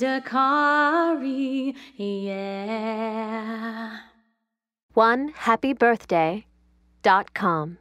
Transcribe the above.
Dakari, yeah. One happy birthday dot com.